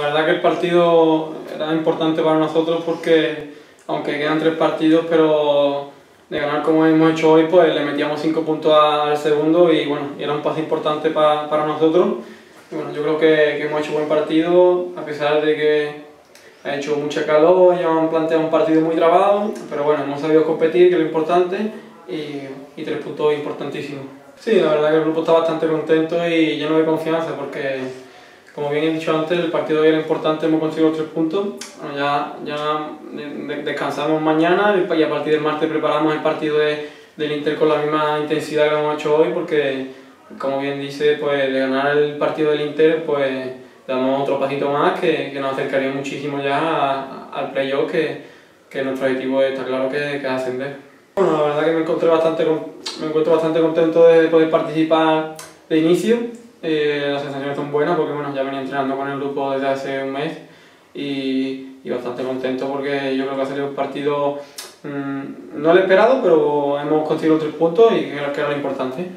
La verdad que el partido era importante para nosotros porque, aunque quedan tres partidos, pero de ganar como hemos hecho hoy, pues le metíamos cinco puntos al segundo y bueno, era un paso importante para nosotros. bueno, yo creo que, que, hemos hecho buen partido, a pesar de que ha hecho mucha calor, ya han planteado un partido muy trabado, pero bueno, hemos sabido competir, que es lo importante, y, y tres puntos importantísimos. Sí, la verdad que el grupo está bastante contento y lleno de confianza porque como bien he dicho antes, el partido era importante, hemos conseguido tres puntos. Bueno, ya, ya descansamos mañana y a partir del martes preparamos el partido de, del Inter con la misma intensidad que hemos hecho hoy porque, como bien dice, pues de ganar el partido del Inter, pues damos otro pasito más que, que nos acercaría muchísimo ya al playoff, que, que nuestro objetivo está claro que, que es ascender. Bueno, la verdad que me, encontré bastante, me encuentro bastante contento de poder participar de inicio eh, las sensaciones son buenas porque bueno, ya venía entrenando con el grupo desde hace un mes y, bastante contento porque yo creo que ha salido un partido mmm, no el esperado, pero hemos conseguido tres puntos y creo que era lo importante.